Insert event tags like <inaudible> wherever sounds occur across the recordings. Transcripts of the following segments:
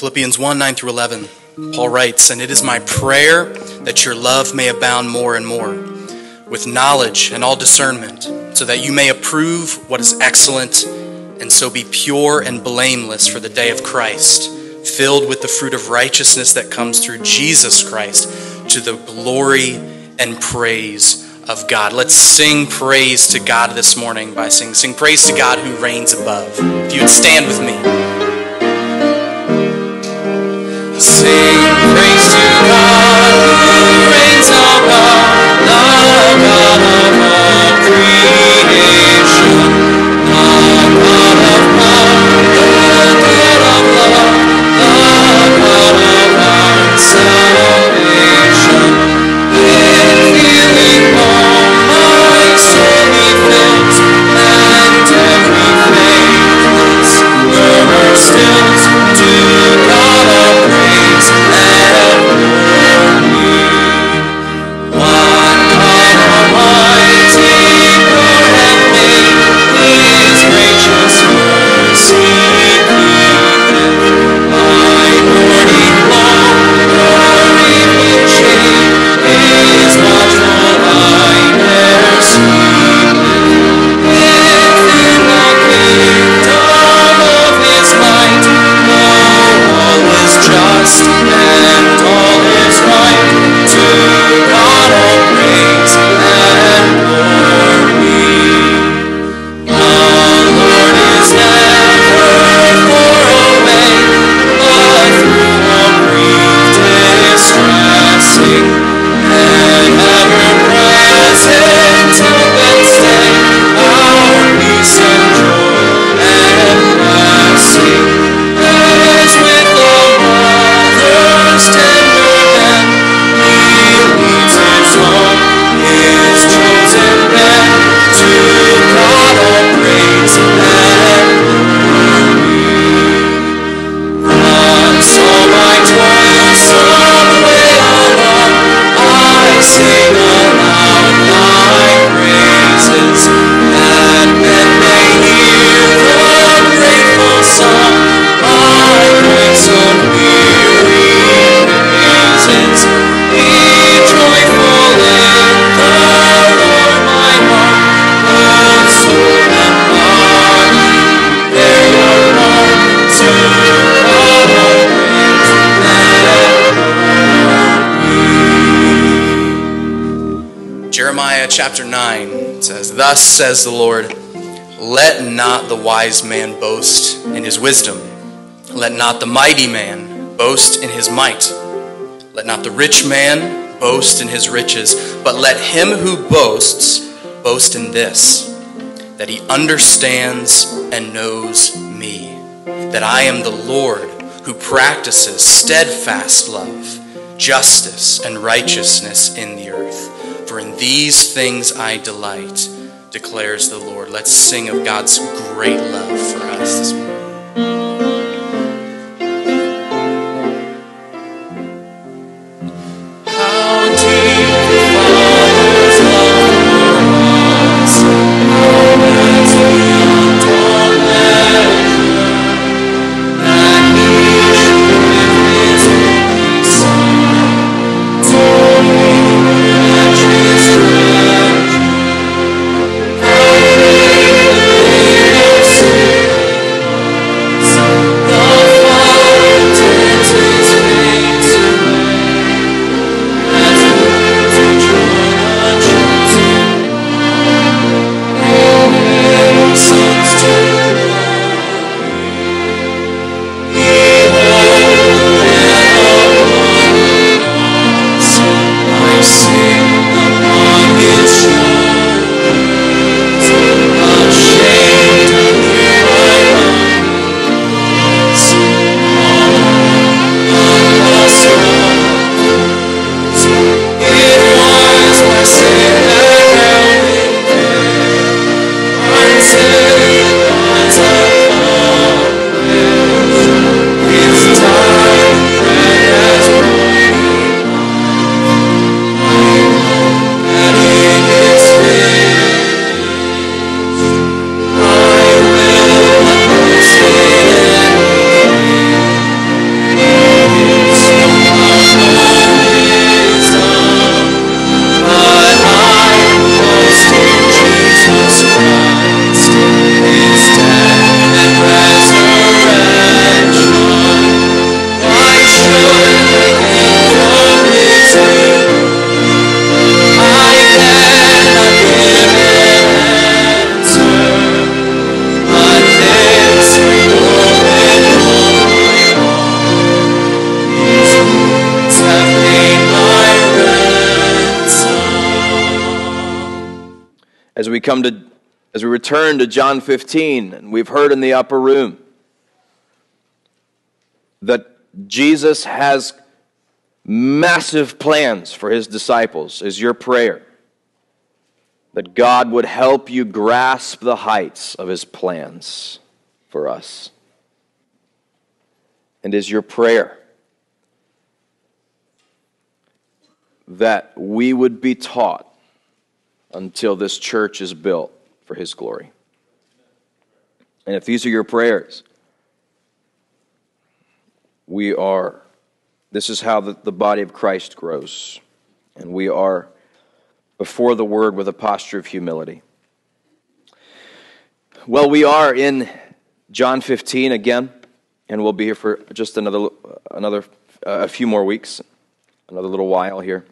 Philippians 1 9 through 11, Paul writes, And it is my prayer that your love may abound more and more, with knowledge and all discernment, so that you may approve what is excellent, and so be pure and blameless for the day of Christ, filled with the fruit of righteousness that comes through Jesus Christ, to the glory and praise of God. Let's sing praise to God this morning by singing, Sing praise to God who reigns above. If you would stand with me. Sing says, the Lord, Let not the wise man boast in his wisdom, let not the mighty man boast in his might, let not the rich man boast in his riches, but let him who boasts boast in this, that he understands and knows me, that I am the Lord who practices steadfast love, justice, and righteousness in the earth. For in these things I delight, declares the Lord. Let's sing of God's great love for us return to John 15 and we've heard in the upper room that Jesus has massive plans for his disciples is your prayer that God would help you grasp the heights of his plans for us. And is your prayer that we would be taught until this church is built for his glory. And if these are your prayers, we are, this is how the, the body of Christ grows. And we are before the word with a posture of humility. Well, we are in John 15 again, and we'll be here for just another, another uh, a few more weeks, another little while here.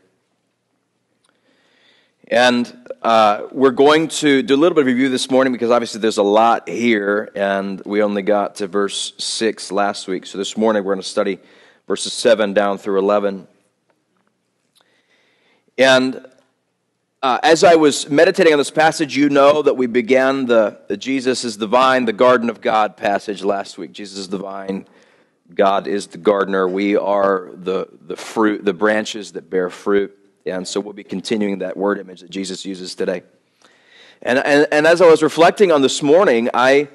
And uh, we're going to do a little bit of review this morning because obviously there's a lot here, and we only got to verse 6 last week. So this morning we're going to study verses 7 down through 11. And uh, as I was meditating on this passage, you know that we began the, the Jesus is the vine, the garden of God passage last week. Jesus is the vine, God is the gardener. We are the, the fruit, the branches that bear fruit. And so we'll be continuing that word image that Jesus uses today. And, and, and as I was reflecting on this morning, I,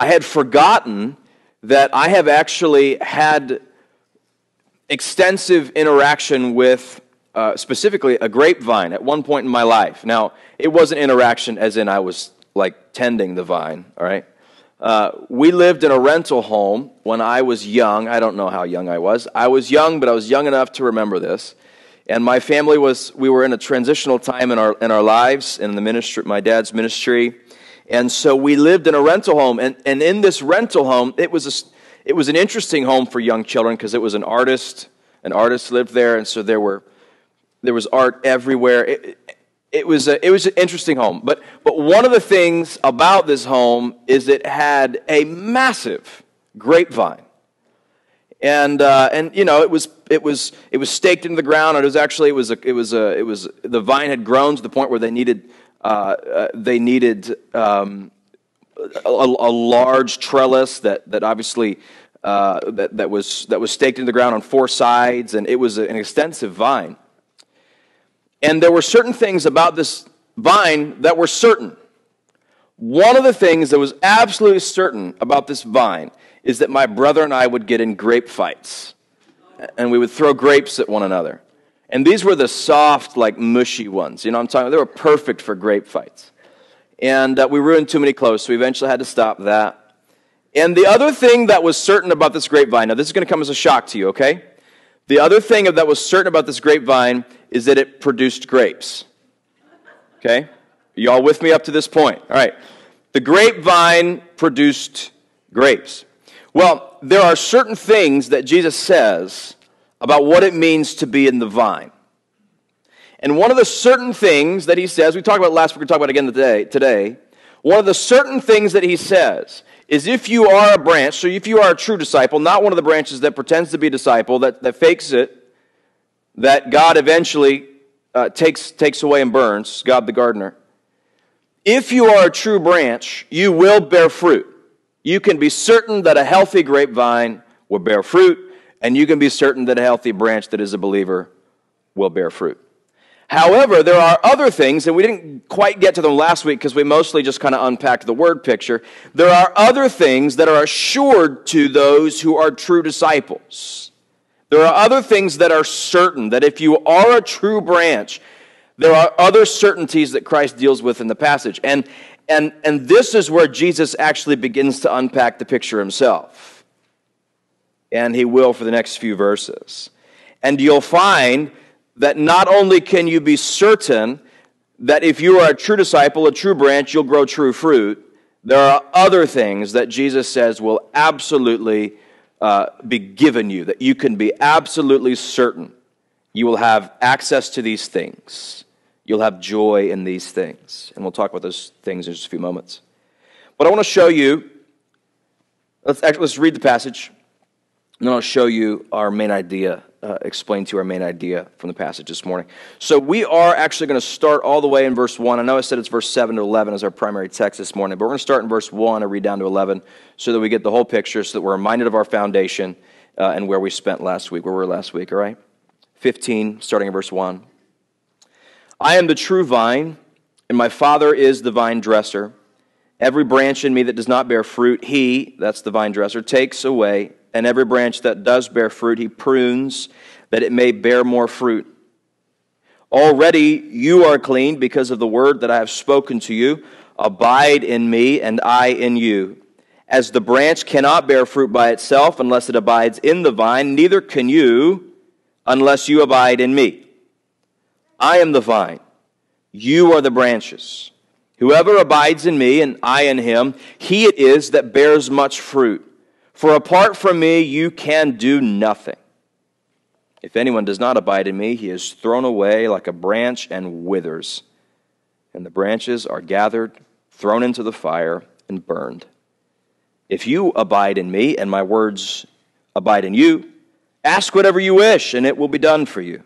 I had forgotten that I have actually had extensive interaction with uh, specifically a grapevine at one point in my life. Now, it wasn't interaction as in I was like tending the vine, all right? Uh, we lived in a rental home when I was young. I don't know how young I was. I was young, but I was young enough to remember this. And my family was, we were in a transitional time in our, in our lives, in the ministry, my dad's ministry. And so we lived in a rental home. And, and in this rental home, it was, a, it was an interesting home for young children because it was an artist. An artist lived there. And so there, were, there was art everywhere. It, it, was, a, it was an interesting home. But, but one of the things about this home is it had a massive grapevine and uh, and you know it was it was it was staked into the ground. It was actually it was a, it was a, it was the vine had grown to the point where they needed uh, uh, they needed um, a, a, large trellis that that obviously. Uh, that, that was that was staked into the ground on four sides, and it was an extensive vine. And there were certain things about this vine that were certain. One of the things that was absolutely certain about this vine is that my brother and I would get in grape fights. And we would throw grapes at one another. And these were the soft, like mushy ones. You know what I'm talking about? They were perfect for grape fights. And uh, we ruined too many clothes, so we eventually had to stop that. And the other thing that was certain about this grapevine, now this is going to come as a shock to you, okay? The other thing that was certain about this grapevine is that it produced grapes. Okay? Y'all with me up to this point? All right. The grapevine produced grapes. Well, there are certain things that Jesus says about what it means to be in the vine. And one of the certain things that he says, we talked about last week, we talk about again today, today, one of the certain things that he says is if you are a branch, so if you are a true disciple, not one of the branches that pretends to be a disciple, that, that fakes it, that God eventually uh, takes, takes away and burns, God the gardener. If you are a true branch, you will bear fruit you can be certain that a healthy grapevine will bear fruit, and you can be certain that a healthy branch that is a believer will bear fruit. However, there are other things, and we didn't quite get to them last week because we mostly just kind of unpacked the word picture. There are other things that are assured to those who are true disciples. There are other things that are certain, that if you are a true branch, there are other certainties that Christ deals with in the passage. And, and, and this is where Jesus actually begins to unpack the picture himself. And he will for the next few verses. And you'll find that not only can you be certain that if you are a true disciple, a true branch, you'll grow true fruit, there are other things that Jesus says will absolutely uh, be given you, that you can be absolutely certain you will have access to these things. You'll have joy in these things. And we'll talk about those things in just a few moments. But I want to show you, let's, actually, let's read the passage. And then I'll show you our main idea, uh, explain to you our main idea from the passage this morning. So we are actually going to start all the way in verse 1. I know I said it's verse 7 to 11 as our primary text this morning, but we're going to start in verse 1 and read down to 11 so that we get the whole picture, so that we're reminded of our foundation uh, and where we spent last week, where we were last week, all right? 15, starting in verse 1. I am the true vine, and my Father is the vine dresser. Every branch in me that does not bear fruit, he, that's the vine dresser, takes away and every branch that does bear fruit, he prunes that it may bear more fruit. Already you are clean because of the word that I have spoken to you. Abide in me, and I in you. As the branch cannot bear fruit by itself unless it abides in the vine, neither can you unless you abide in me. I am the vine, you are the branches. Whoever abides in me and I in him, he it is that bears much fruit. For apart from me, you can do nothing. If anyone does not abide in me, he is thrown away like a branch and withers. And the branches are gathered, thrown into the fire, and burned. If you abide in me, and my words abide in you, ask whatever you wish, and it will be done for you.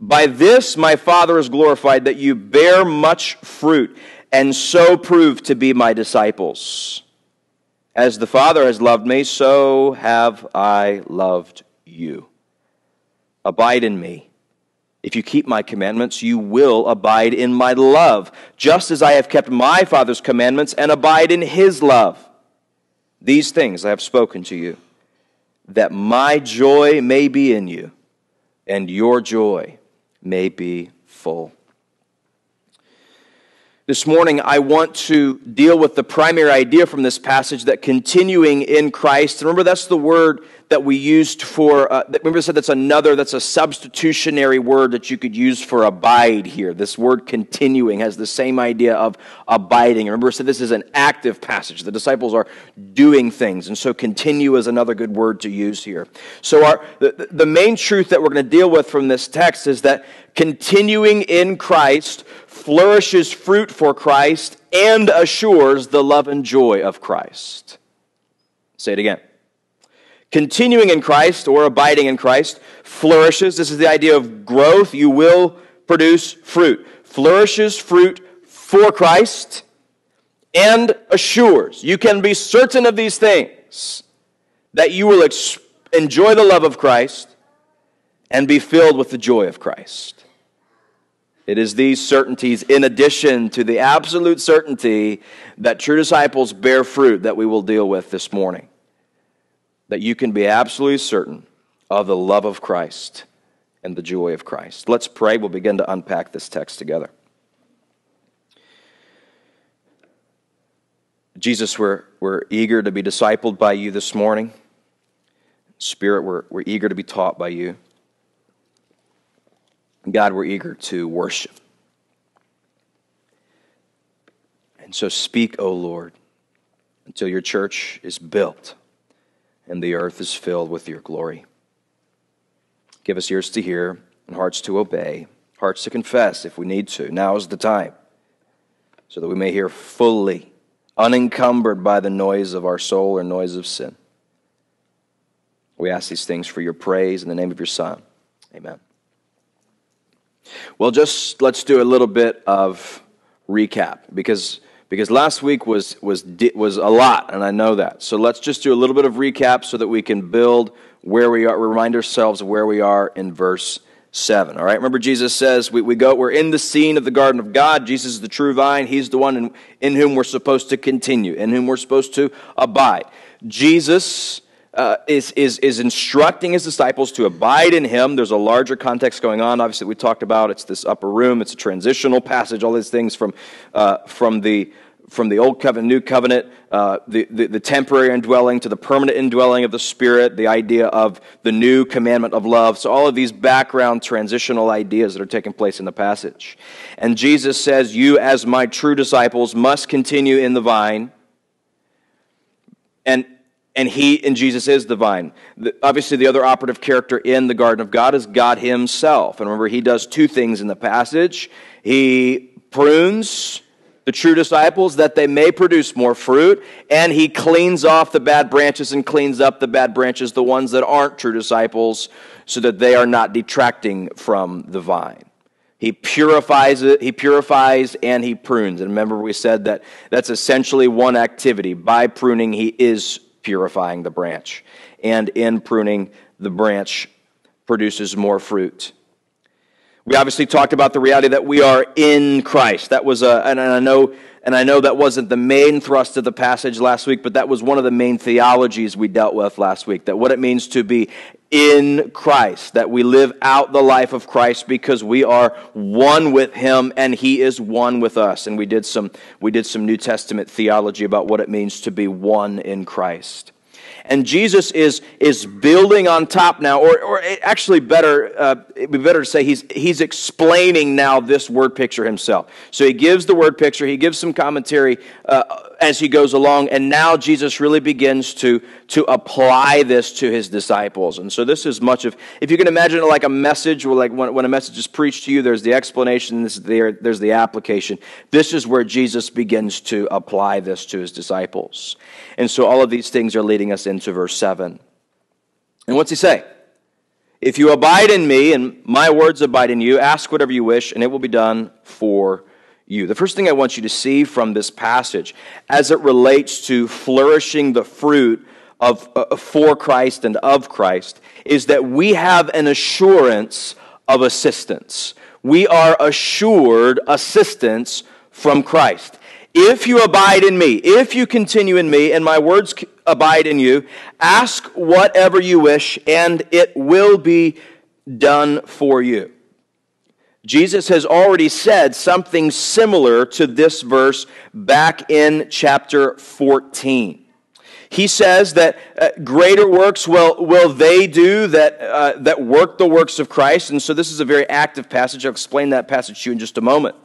By this my Father is glorified, that you bear much fruit, and so prove to be my disciples. As the Father has loved me, so have I loved you. Abide in me. If you keep my commandments, you will abide in my love, just as I have kept my Father's commandments and abide in his love. These things I have spoken to you, that my joy may be in you, and your joy may be full. This morning, I want to deal with the primary idea from this passage that continuing in Christ. Remember, that's the word that we used for, uh, remember, I said that's another, that's a substitutionary word that you could use for abide here. This word continuing has the same idea of abiding. Remember, I said this is an active passage. The disciples are doing things, and so continue is another good word to use here. So, our, the, the main truth that we're going to deal with from this text is that continuing in Christ flourishes fruit for Christ and assures the love and joy of Christ. Say it again. Continuing in Christ or abiding in Christ flourishes. This is the idea of growth. You will produce fruit. Flourishes fruit for Christ and assures. You can be certain of these things that you will enjoy the love of Christ and be filled with the joy of Christ. It is these certainties, in addition to the absolute certainty that true disciples bear fruit, that we will deal with this morning. That you can be absolutely certain of the love of Christ and the joy of Christ. Let's pray. We'll begin to unpack this text together. Jesus, we're, we're eager to be discipled by you this morning. Spirit, we're, we're eager to be taught by you. God, we're eager to worship. And so speak, O Lord, until your church is built and the earth is filled with your glory. Give us ears to hear and hearts to obey, hearts to confess if we need to. Now is the time, so that we may hear fully, unencumbered by the noise of our soul or noise of sin. We ask these things for your praise in the name of your Son. Amen. Well, just let's do a little bit of recap because because last week was was was a lot, and I know that. So let's just do a little bit of recap so that we can build where we are, remind ourselves of where we are in verse seven. All right. Remember, Jesus says we, we go. We're in the scene of the garden of God. Jesus is the true vine. He's the one in, in whom we're supposed to continue, in whom we're supposed to abide. Jesus uh, is, is, is instructing his disciples to abide in him. There's a larger context going on. Obviously, we talked about it's this upper room, it's a transitional passage, all these things from, uh, from, the, from the Old Covenant, New Covenant, uh, the, the, the, temporary indwelling to the permanent indwelling of the Spirit, the idea of the new commandment of love. So, all of these background transitional ideas that are taking place in the passage. And Jesus says, You, as my true disciples, must continue in the vine. And and he and Jesus is the vine. The, obviously, the other operative character in the garden of God is God himself. And remember, he does two things in the passage he prunes the true disciples, that they may produce more fruit. And he cleans off the bad branches and cleans up the bad branches, the ones that aren't true disciples, so that they are not detracting from the vine. He purifies it, he purifies and he prunes. And remember, we said that that's essentially one activity. By pruning, he is purifying the branch. And in pruning, the branch produces more fruit. We obviously talked about the reality that we are in Christ. That was a, and I know, and I know that wasn't the main thrust of the passage last week, but that was one of the main theologies we dealt with last week. That what it means to be in Christ, that we live out the life of Christ because we are one with Him and He is one with us. And we did some, we did some New Testament theology about what it means to be one in Christ. And Jesus is, is building on top now, or, or actually better, uh, it'd be better to say he's, he's explaining now this word picture himself. So he gives the word picture, he gives some commentary uh, as he goes along, and now Jesus really begins to, to apply this to his disciples. And so this is much of, if you can imagine like a message, like when, when a message is preached to you, there's the explanation, this there, there's the application. This is where Jesus begins to apply this to his disciples. And so all of these things are leading us into verse 7. And what's he say? If you abide in me and my words abide in you, ask whatever you wish, and it will be done for you. The first thing I want you to see from this passage as it relates to flourishing the fruit of uh, for Christ and of Christ is that we have an assurance of assistance. We are assured assistance from Christ. If you abide in me, if you continue in me, and my words abide in you, ask whatever you wish, and it will be done for you. Jesus has already said something similar to this verse back in chapter 14. He says that uh, greater works will, will they do that, uh, that work the works of Christ. And so this is a very active passage. I'll explain that passage to you in just a moment.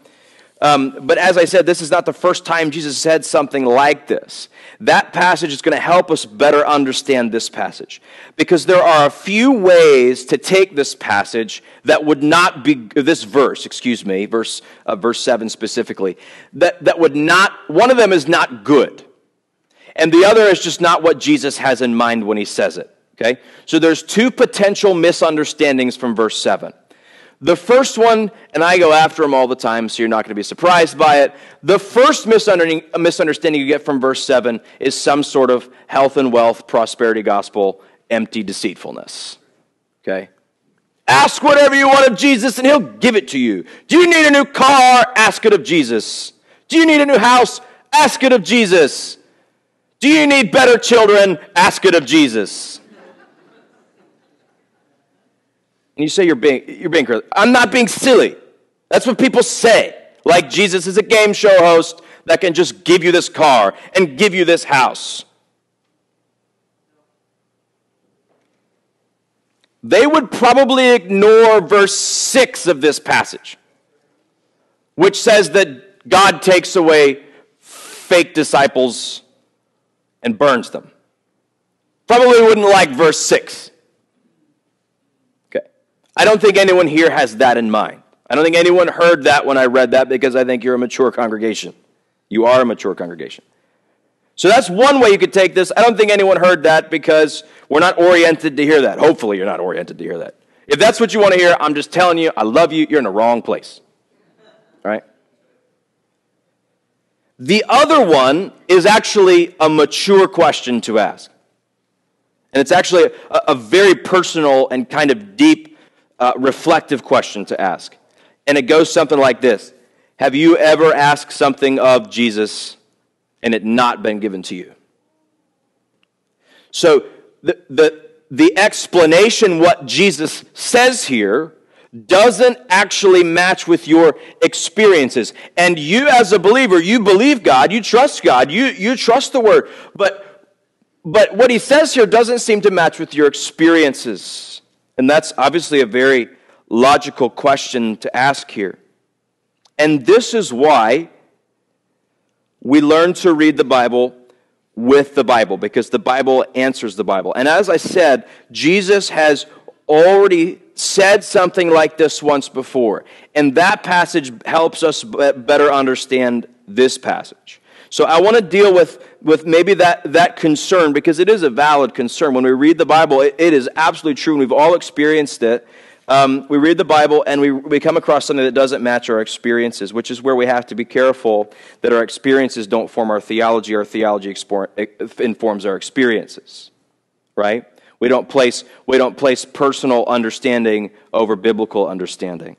Um, but as I said, this is not the first time Jesus said something like this. That passage is going to help us better understand this passage. Because there are a few ways to take this passage that would not be, this verse, excuse me, verse, uh, verse 7 specifically, that, that would not, one of them is not good. And the other is just not what Jesus has in mind when he says it. Okay? So there's two potential misunderstandings from verse 7. The first one, and I go after them all the time, so you're not going to be surprised by it. The first misunderstanding you get from verse 7 is some sort of health and wealth, prosperity gospel, empty deceitfulness. Okay? Ask whatever you want of Jesus, and he'll give it to you. Do you need a new car? Ask it of Jesus. Do you need a new house? Ask it of Jesus. Do you need better children? Ask it of Jesus. And you say you're being, you're being crazy. I'm not being silly. That's what people say. Like Jesus is a game show host that can just give you this car and give you this house. They would probably ignore verse 6 of this passage, which says that God takes away fake disciples and burns them. Probably wouldn't like verse 6. I don't think anyone here has that in mind. I don't think anyone heard that when I read that because I think you're a mature congregation. You are a mature congregation. So that's one way you could take this. I don't think anyone heard that because we're not oriented to hear that. Hopefully, you're not oriented to hear that. If that's what you want to hear, I'm just telling you, I love you. You're in the wrong place. All right? The other one is actually a mature question to ask. And it's actually a, a very personal and kind of deep uh, reflective question to ask. And it goes something like this Have you ever asked something of Jesus and it not been given to you? So, the, the, the explanation, what Jesus says here, doesn't actually match with your experiences. And you, as a believer, you believe God, you trust God, you, you trust the Word. But, but what he says here doesn't seem to match with your experiences. And that's obviously a very logical question to ask here. And this is why we learn to read the Bible with the Bible, because the Bible answers the Bible. And as I said, Jesus has already said something like this once before. And that passage helps us better understand this passage. So I want to deal with, with maybe that, that concern because it is a valid concern. When we read the Bible, it, it is absolutely true, and we've all experienced it. Um, we read the Bible and we, we come across something that doesn't match our experiences, which is where we have to be careful that our experiences don't form our theology. Our theology informs our experiences, right? We don't place, we don't place personal understanding over biblical understanding.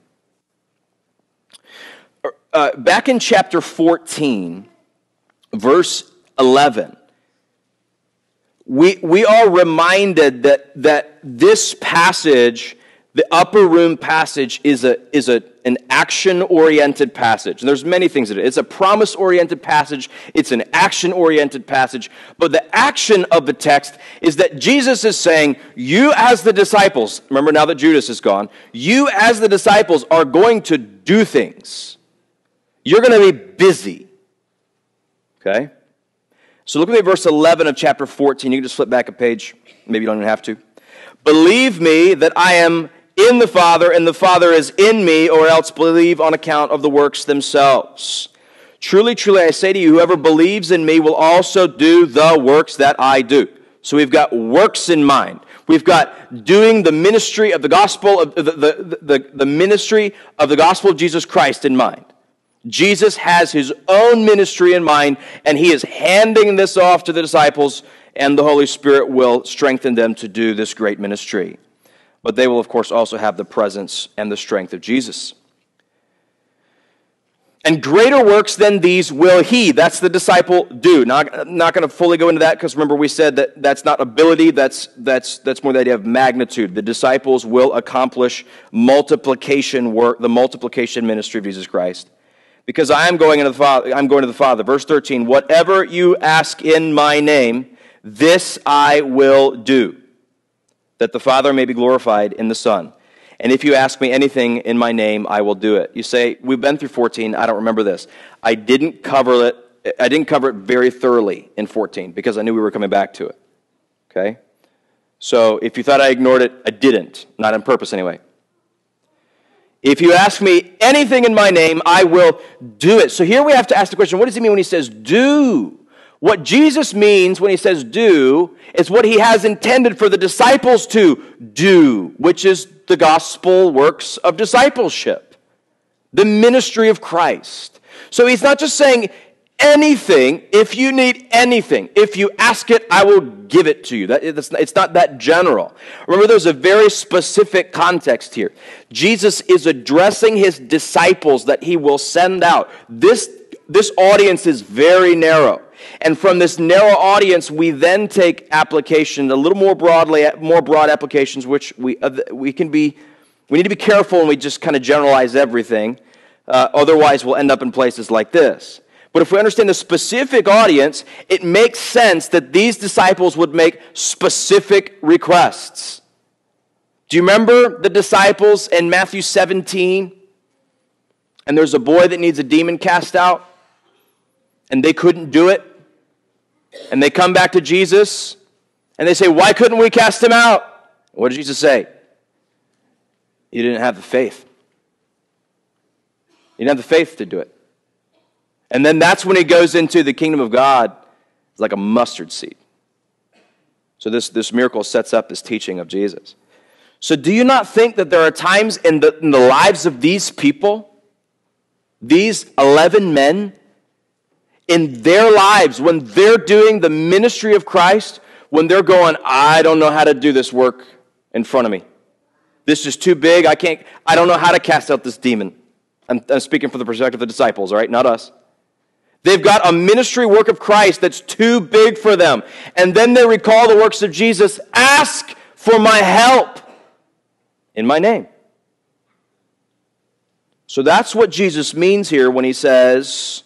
Uh, back in chapter 14, verse 11, we, we are reminded that, that this passage, the upper room passage, is, a, is a, an action oriented passage. And there's many things in it. It's a promise oriented passage, it's an action oriented passage. But the action of the text is that Jesus is saying, You as the disciples, remember now that Judas is gone, you as the disciples are going to do things. You're going to be busy. Okay? So look at me verse 11 of chapter 14. You can just flip back a page. Maybe you don't even have to. Believe me that I am in the Father and the Father is in me, or else believe on account of the works themselves. Truly, truly, I say to you, whoever believes in me will also do the works that I do. So we've got works in mind. We've got doing the ministry of the gospel, of the, the, the, the ministry of the gospel of Jesus Christ in mind. Jesus has his own ministry in mind, and he is handing this off to the disciples, and the Holy Spirit will strengthen them to do this great ministry. But they will, of course, also have the presence and the strength of Jesus. And greater works than these will he, that's the disciple, do. Not, not going to fully go into that because remember we said that that's not ability, that's, that's, that's more the idea of magnitude. The disciples will accomplish multiplication work, the multiplication ministry of Jesus Christ because I am going into the Father, I'm going to the Father. Verse 13, whatever you ask in my name, this I will do, that the Father may be glorified in the Son. And if you ask me anything in my name, I will do it. You say, we've been through 14, I don't remember this. I didn't cover it, I didn't cover it very thoroughly in 14 because I knew we were coming back to it. Okay? So if you thought I ignored it, I didn't. Not on purpose anyway. If you ask me anything in my name, I will do it. So here we have to ask the question what does he mean when he says do? What Jesus means when he says do is what he has intended for the disciples to do, which is the gospel works of discipleship, the ministry of Christ. So he's not just saying, anything, if you need anything, if you ask it, I will give it to you. That, it's, it's not that general. Remember, there's a very specific context here. Jesus is addressing his disciples that he will send out. This, this audience is very narrow. And from this narrow audience, we then take application a little more broadly, more broad applications, which we, uh, we can be, we need to be careful when we just kind of generalize everything. Uh, otherwise, we'll end up in places like this. But if we understand the specific audience, it makes sense that these disciples would make specific requests. Do you remember the disciples in Matthew 17? And there's a boy that needs a demon cast out, and they couldn't do it. And they come back to Jesus, and they say, Why couldn't we cast him out? What did Jesus say? You didn't have the faith. You didn't have the faith to do it. And then that's when he goes into the kingdom of God. Like a mustard seed. So this, this miracle sets up this teaching of Jesus. So do you not think that there are times in the, in the lives of these people, these 11 men, in their lives, when they're doing the ministry of Christ, when they're going, I don't know how to do this work in front of me. This is too big. I can't, I don't know how to cast out this demon. I'm, I'm speaking from the perspective of the disciples, all right? Not us. They've got a ministry work of Christ that's too big for them. And then they recall the works of Jesus ask for my help in my name. So that's what Jesus means here when he says,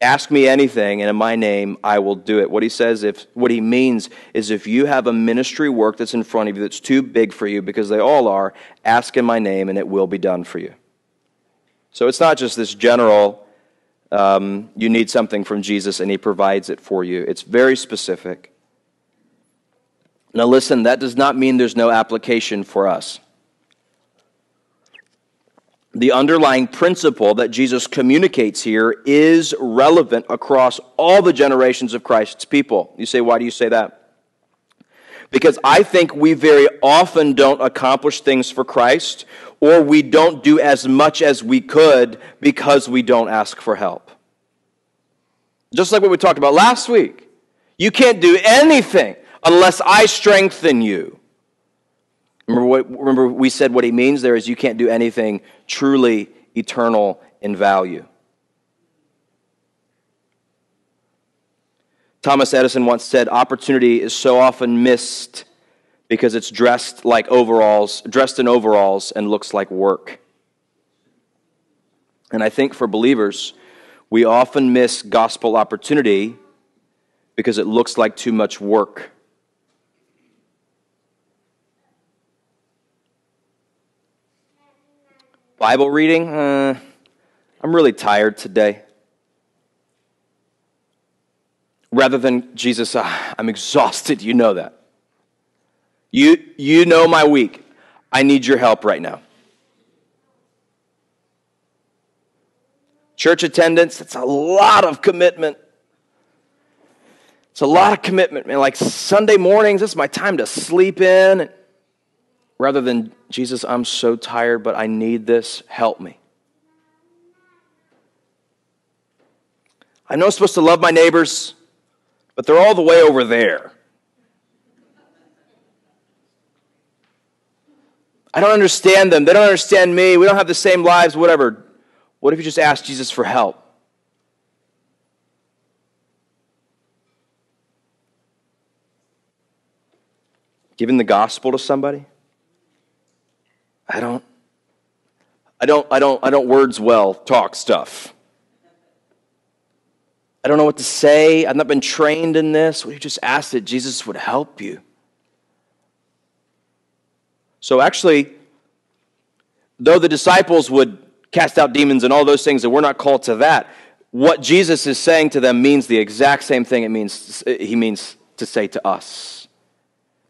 Ask me anything, and in my name I will do it. What he says, if what he means is if you have a ministry work that's in front of you that's too big for you, because they all are, ask in my name and it will be done for you. So it's not just this general um, you need something from Jesus and he provides it for you. It's very specific. Now, listen, that does not mean there's no application for us. the underlying principle that Jesus communicates here is relevant across all the generations of Christ's people. You say, why do you say that? Because I think we very often don't accomplish things for Christ, or we don't do as much as we could because we don't ask for help. Just like what we talked about last week. You can't do anything unless I strengthen you. Remember, what, remember we said what he means there is you can't do anything truly eternal in value. Thomas Edison once said, opportunity is so often missed because it's dressed like overalls, dressed in overalls and looks like work. And I think for believers, we often miss gospel opportunity because it looks like too much work. Bible reading, uh, I'm really tired today. Rather than, Jesus, I'm exhausted, you know that. You, you know my week. I need your help right now. Church attendance, it's a lot of commitment. It's a lot of commitment, man. Like Sunday mornings, this is my time to sleep in rather than, Jesus, I'm so tired, but I need this. Help me. I know I'm supposed to love my neighbors, but they're all the way over there. I don't understand them. They don't understand me. We don't have the same lives, whatever. What if you just ask Jesus for help? Giving the gospel to somebody? I don't, I don't, I don't, I don't words well talk stuff. I don't know what to say. I've not been trained in this. We just ask that Jesus would help you. So actually, though the disciples would cast out demons and all those things, and we're not called to that, what Jesus is saying to them means the exact same thing it means he means to say to us.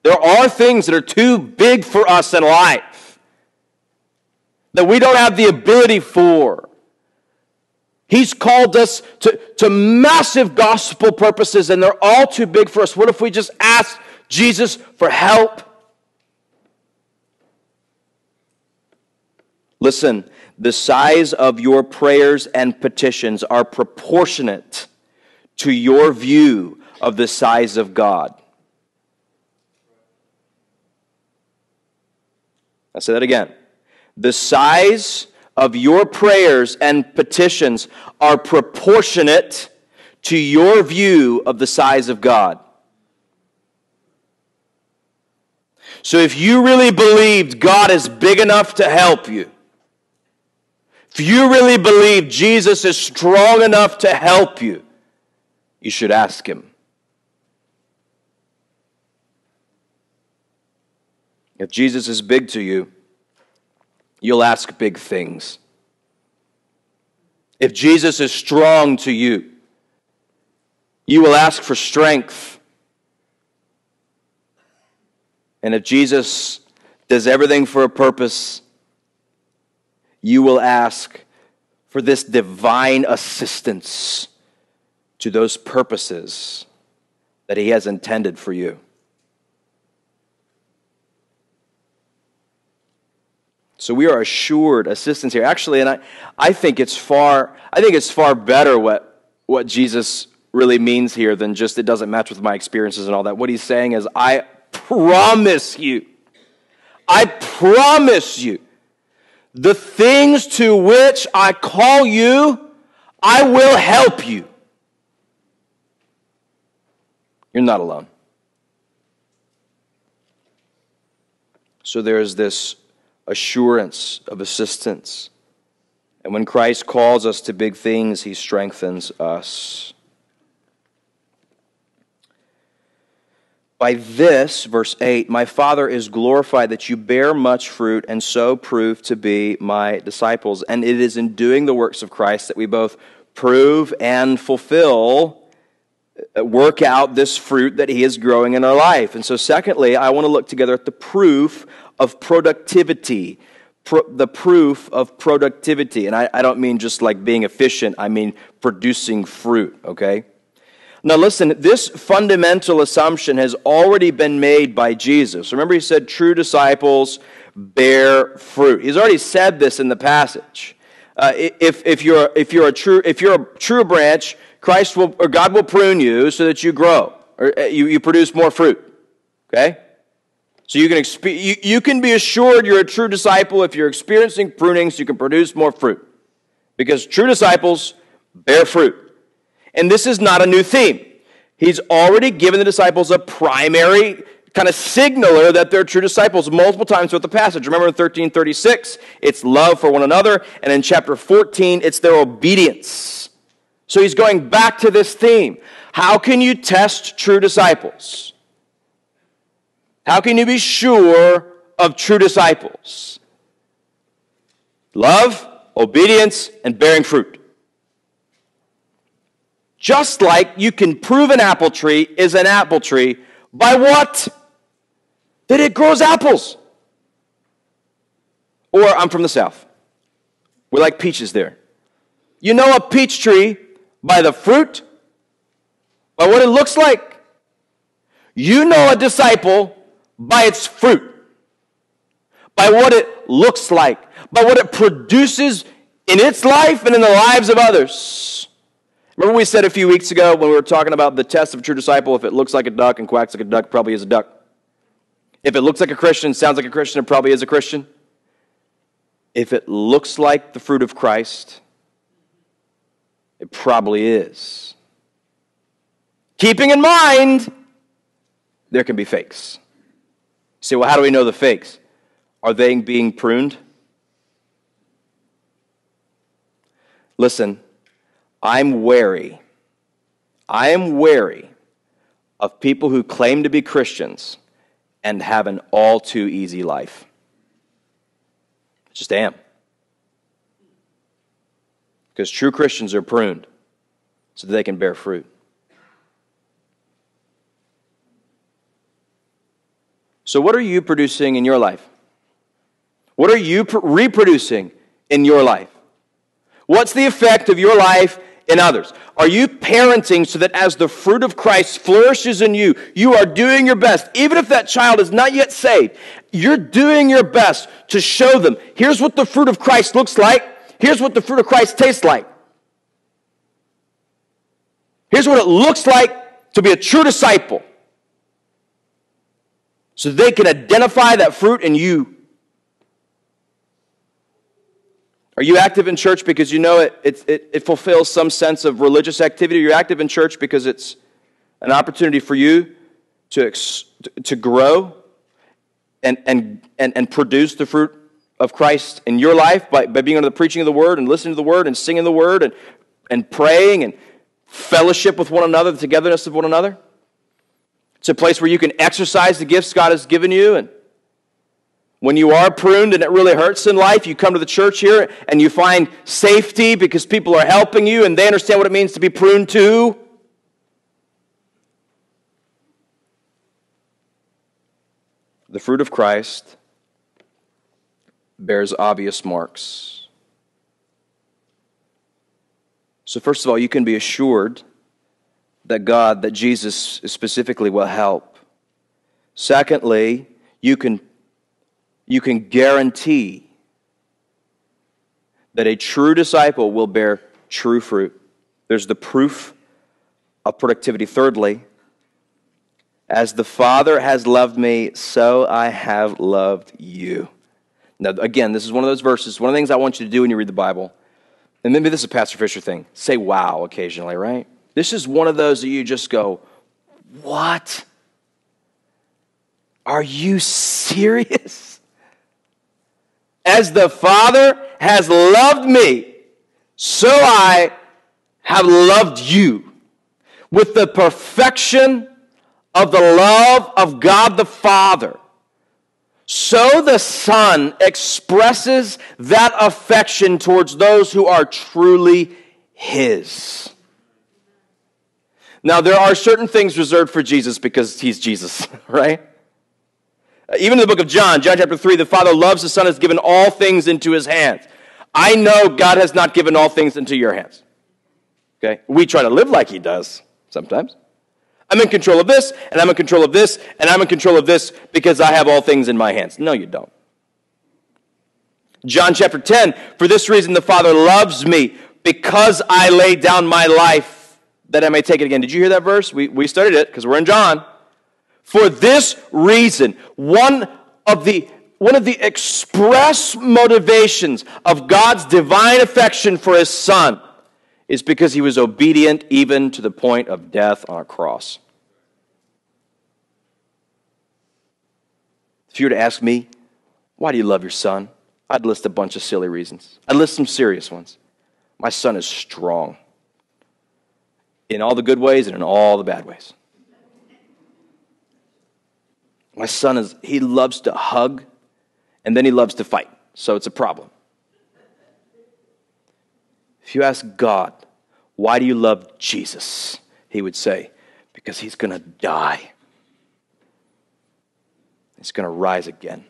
There are things that are too big for us in life that we don't have the ability for. He's called us to, to massive gospel purposes, and they're all too big for us. What if we just ask Jesus for help? Listen, the size of your prayers and petitions are proportionate to your view of the size of God. I'll say that again the size of your prayers and petitions are proportionate to your view of the size of God. So if you really believed God is big enough to help you, if you really believe Jesus is strong enough to help you, you should ask Him. If Jesus is big to you, you'll ask big things. If Jesus is strong to you, you will ask for strength. And if Jesus does everything for a purpose, you will ask for this divine assistance to those purposes that He has intended for you. So we are assured assistance here. Actually, and I, I think it's far, I think it's far better what, what Jesus really means here than just it doesn't match with my experiences and all that. What he's saying is, I promise you, I promise you, the things to which I call you, I will help you. You're not alone. So there is this assurance of assistance. And when Christ calls us to big things, he strengthens us. By this, verse 8, my Father is glorified that you bear much fruit and so prove to be my disciples. And it is in doing the works of Christ that we both prove and fulfill, uh, work out this fruit that he is growing in our life. And so, secondly, I want to look together at the proof of productivity. pro- the proof of productivity. And I, I don't mean just like being efficient, I mean producing fruit, okay? Now, listen, this fundamental assumption has already been made by Jesus. Remember, he said, true disciples bear fruit. He's already said this in the passage. Uh, if, if, you're, if, you're a true, if you're a true branch, Christ will, or God will prune you so that you grow, or uh, you, you produce more fruit. Okay? So you can, expe- you, you can be assured you're a true disciple if you're experiencing pruning so you can produce more fruit. Because true disciples bear fruit. And this is not a new theme. He's already given the disciples a primary kind of signaler that they're true disciples multiple times throughout the passage. Remember in 1336, it's love for one another. And in chapter 14, it's their obedience. So he's going back to this theme. How can you test true disciples? How can you be sure of true disciples? Love, obedience, and bearing fruit. Just like you can prove an apple tree is an apple tree by what? That it grows apples. Or I'm from the South. We like peaches there. You know a peach tree by the fruit, by what it looks like. You know a disciple by its fruit, by what it looks like, by what it produces in its life and in the lives of others. Remember, we said a few weeks ago when we were talking about the test of a true disciple if it looks like a duck and quacks like a duck, probably is a duck. If it looks like a Christian, sounds like a Christian, it probably is a Christian. If it looks like the fruit of Christ, it probably is. Keeping in mind, there can be fakes. Say, well, how do we know the fakes? Are they being pruned? Listen, I'm wary. I am wary of people who claim to be Christians and have an all too easy life. Just am. Because true Christians are pruned so that they can bear fruit. So, what are you producing in your life? What are you pr- reproducing in your life? What's the effect of your life in others? Are you parenting so that as the fruit of Christ flourishes in you, you are doing your best, even if that child is not yet saved, you're doing your best to show them here's what the fruit of Christ looks like, here's what the fruit of Christ tastes like. Here's what it looks like to be a true disciple. So they can identify that fruit in you Are you active in church because you know it, it, it, it fulfills some sense of religious activity? You're active in church because it's an opportunity for you to, to grow and, and, and, and produce the fruit of Christ in your life by, by being under the preaching of the word and listening to the word and singing the word and, and praying and fellowship with one another, the togetherness of one another. It's a place where you can exercise the gifts God has given you and when you are pruned and it really hurts in life, you come to the church here and you find safety because people are helping you and they understand what it means to be pruned too. The fruit of Christ bears obvious marks. So, first of all, you can be assured that God, that Jesus specifically will help. Secondly, you can you can guarantee that a true disciple will bear true fruit. There's the proof of productivity. Thirdly, as the Father has loved me, so I have loved you. Now, again, this is one of those verses, one of the things I want you to do when you read the Bible, and maybe this is a Pastor Fisher thing say wow occasionally, right? This is one of those that you just go, What? Are you <laughs> serious? As the Father has loved me, so I have loved you. With the perfection of the love of God the Father, so the Son expresses that affection towards those who are truly His. Now, there are certain things reserved for Jesus because He's Jesus, <laughs> right? Uh, even in the book of John, John chapter 3, the Father loves the Son, has given all things into his hands. I know God has not given all things into your hands. Okay? We try to live like he does sometimes. I'm in control of this, and I'm in control of this, and I'm in control of this because I have all things in my hands. No, you don't. John chapter 10, for this reason the Father loves me because I lay down my life that I may take it again. Did you hear that verse? We, we studied it because we're in John. For this reason, one of the one of the express motivations of God's divine affection for his son is because he was obedient even to the point of death on a cross. If you were to ask me, why do you love your son? I'd list a bunch of silly reasons. I'd list some serious ones. My son is strong in all the good ways and in all the bad ways. My son is, he loves to hug and then he loves to fight. So it's a problem. If you ask God, why do you love Jesus? He would say, because he's going to die. He's going to rise again.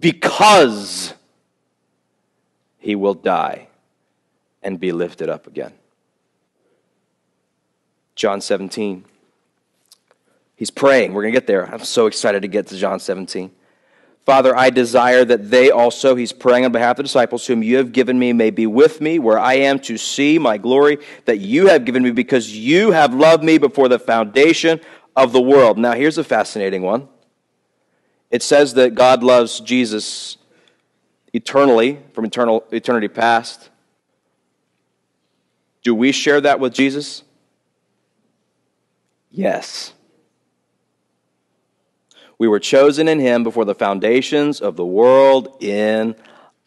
Because he will die and be lifted up again. John 17. He's praying. We're going to get there. I'm so excited to get to John 17. Father, I desire that they also, he's praying on behalf of the disciples, whom you have given me, may be with me where I am to see my glory that you have given me because you have loved me before the foundation of the world. Now, here's a fascinating one. It says that God loves Jesus eternally, from eternal, eternity past. Do we share that with Jesus? Yes. We were chosen in him before the foundations of the world in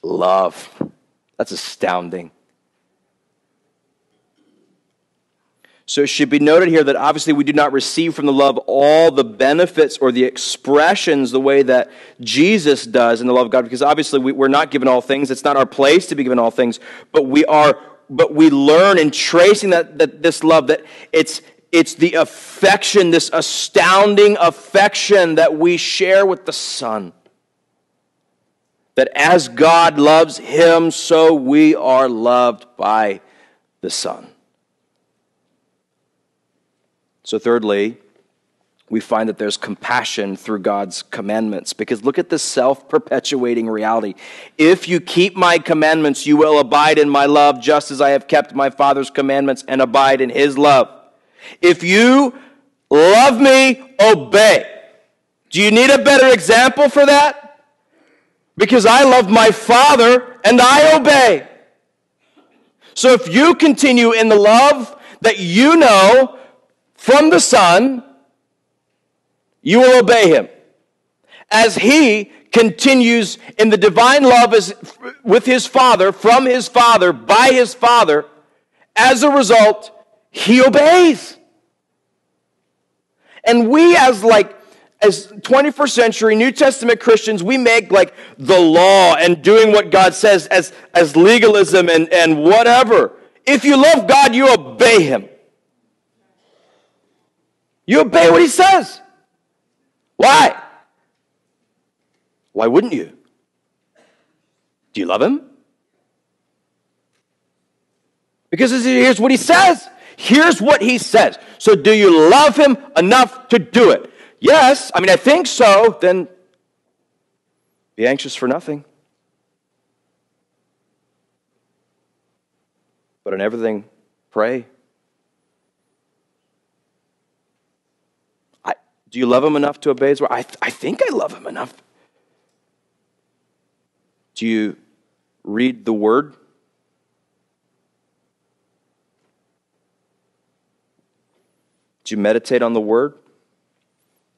love. That's astounding. So it should be noted here that obviously we do not receive from the love all the benefits or the expressions the way that Jesus does in the love of God, because obviously we, are not given all things. It's not our place to be given all things, but we are, but we learn in tracing that, that this love that it's it's the affection, this astounding affection that we share with the Son. That as God loves him, so we are loved by the Son. So, thirdly, we find that there's compassion through God's commandments. Because look at the self perpetuating reality. If you keep my commandments, you will abide in my love, just as I have kept my Father's commandments and abide in his love. If you love me, obey. Do you need a better example for that? Because I love my Father and I obey. So if you continue in the love that you know from the Son, you will obey him. As he continues in the divine love as, with his Father, from his Father, by his Father, as a result, he obeys. And we, as like, as 21st century New Testament Christians, we make like the law and doing what God says as, as legalism and, and whatever. If you love God, you obey Him. You obey what He says. Why? Why wouldn't you? Do you love Him? Because here's what He says. Here's what he says. So, do you love him enough to do it? Yes. I mean, I think so. Then be anxious for nothing. But in everything, pray. I, do you love him enough to obey his word? I, I think I love him enough. Do you read the word? Do you meditate on the Word?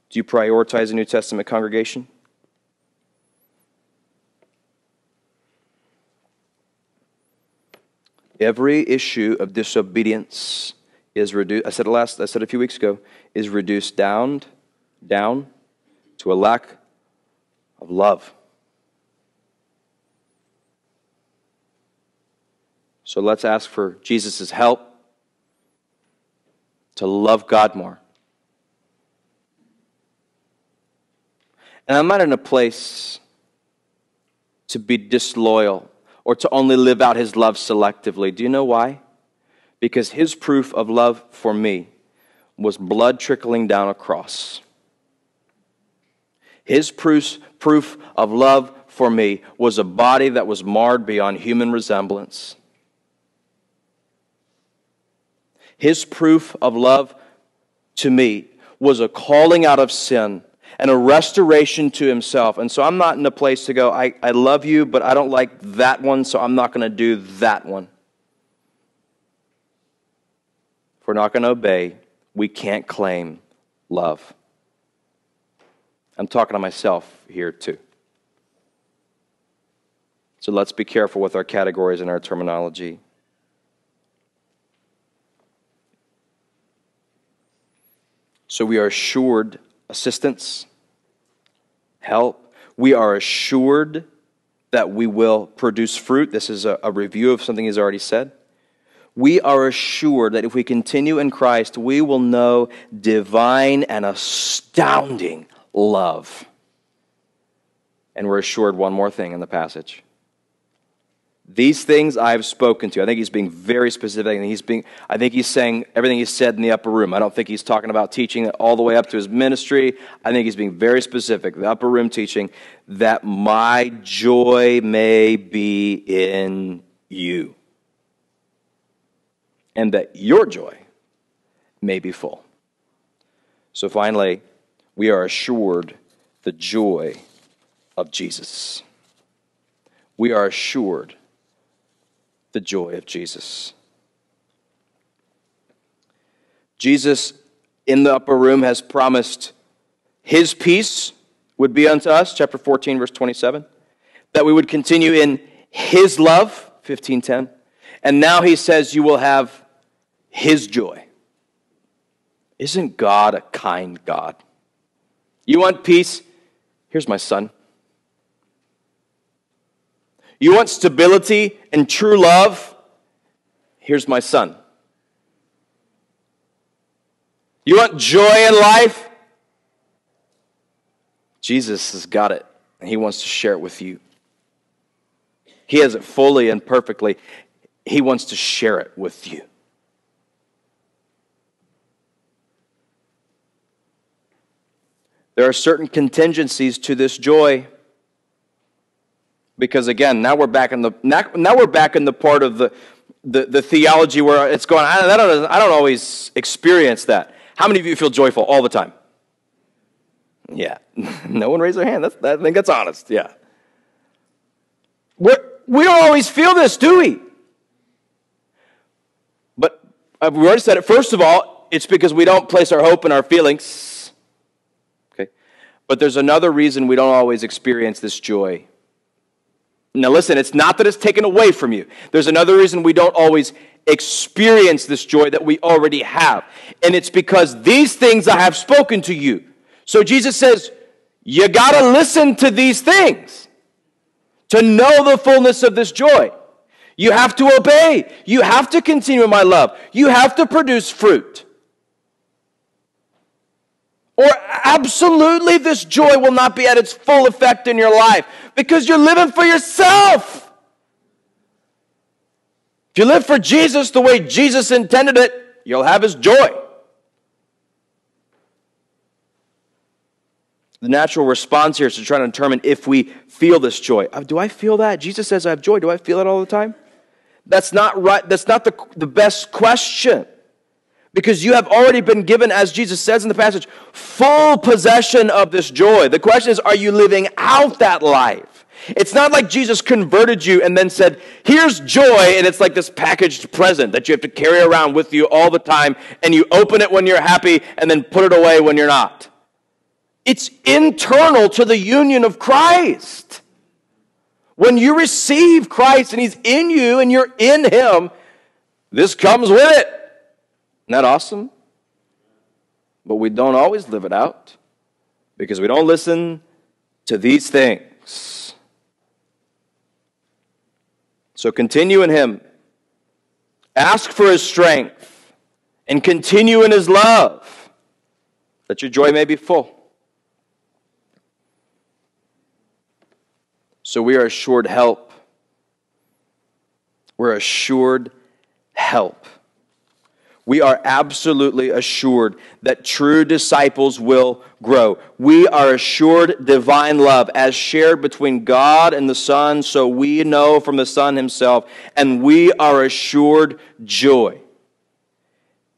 Do you prioritize a New Testament congregation? Every issue of disobedience is reduced. I said it last. I said a few weeks ago. Is reduced down, down, to a lack of love. So let's ask for Jesus' help to love God more, And I'm not in a place to be disloyal or to only live out his love selectively. Do you know why? Because his proof of love for me was blood trickling down a cross. His proof, proof of love for me was a body that was marred beyond human resemblance. His proof of love to me was a calling out of sin and a restoration to himself. And so I'm not in a place to go, I, I love you, but I don't like that one, so I'm not going to do that one. If we're not going to obey, we can't claim love. I'm talking to myself here too. So let's be careful with our categories and our terminology. So we are assured assistance, help. We are assured that we will produce fruit. This is a, a, review of something he's already said. We are assured that if we continue in Christ, we will know divine and astounding love. And we're assured one more thing in the passage these things I have spoken to. I think he's being very specific. And he's being, I think he's saying everything he said in the upper room. I don't think he's talking about teaching all the way up to his ministry. I think he's being very specific. The upper room teaching that my joy may be in you. And that your joy may be full. So finally, we are assured the joy of Jesus. We are assured the joy of Jesus. Jesus in the upper room has promised his peace would be unto us, chapter 14, verse 27, that we would continue in his love, 1510. And now he says you will have his joy. Isn't God a kind God? You want peace? Here's my son. You want stability and true love? Here's my son. You want joy in life? Jesus has got it, and he wants to share it with you. He has it fully and perfectly. He wants to share it with you. There are certain contingencies to this joy because again now we're back in the now we're back in the part of the the, the theology where it's going I, I, don't, I don't always experience that. How many of you feel joyful all the time? Yeah. <laughs> No one raised their hand. That's, that, i think that's honest. Yeah. We're, we don't always feel this do we? But uh, we already said it. First of all it's because we don't place our hope in our feelings. Okay. But there's another reason we don't always experience this joy now, listen, it's not that it's taken away from you. There's another reason we don't always experience this joy that we already have. And it's because these things I have spoken to you. So Jesus says, you got to listen to these things to know the fullness of this joy. You have to obey. You have to continue in my love. You have to produce fruit. Or absolutely, this joy will not be at its full effect in your life because you're living for yourself. If you live for Jesus the way Jesus intended it, you'll have his joy. The natural response here is to try to determine if we feel this joy. Uh, do I feel that? Jesus says I have joy. Do I feel it all the time? That's not right. That's not the, the best question because you have already been given, as Jesus says in the passage, full possession of this joy. The question is, are you living out that life? It's not like Jesus converted you and then said, here's joy, and it's like this packaged present that you have to carry around with you all the time, and you open it when you're happy and then put it away when you're not. It's internal to the union of Christ. When you receive Christ and He's in you and you're in Him, this comes with it. Isn't that awesome? But we don't always live it out because we don't listen to these things. So continue in Him, ask for His strength, and continue in His love, that your joy may be full. So we are assured help. We're assured help. We are absolutely assured that true disciples will grow. We are assured divine love as shared between God and the Son, so we know from the Son himself, and we are assured joy.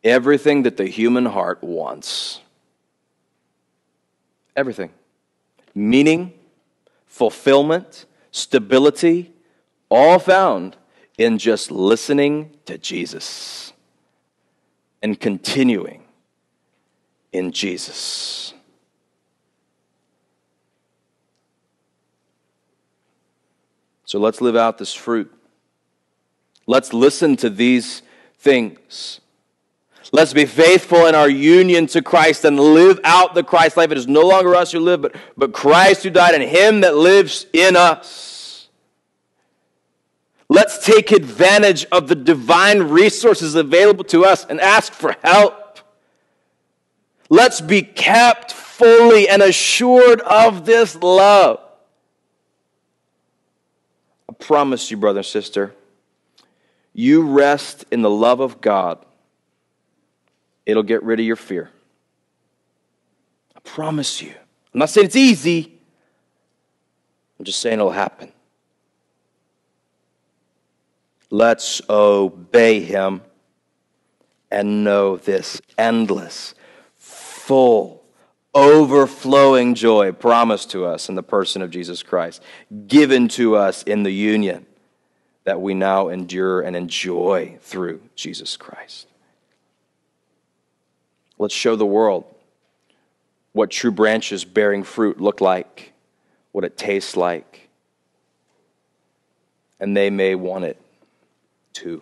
Everything that the human heart wants. Everything. Meaning, fulfillment, stability, all found in just listening to Jesus and continuing in Jesus. So let's live out this fruit. Let's listen to these things. Let's be faithful in our union to Christ and live out the Christ life. It is no longer us who live, but, but Christ who died and Him that lives in us. Let's take advantage of the divine resources available to us and ask for help. Let's be kept fully and assured of this love. I promise you, brother and sister, you rest in the love of God, it'll get rid of your fear. I promise you. I'm not saying it's easy, I'm just saying it'll happen. Let's obey him and know this endless, full, overflowing joy promised to us in the person of Jesus Christ, given to us in the union that we now endure and enjoy through Jesus Christ. Let's show the world what true branches bearing fruit look like, what it tastes like, and they may want it too.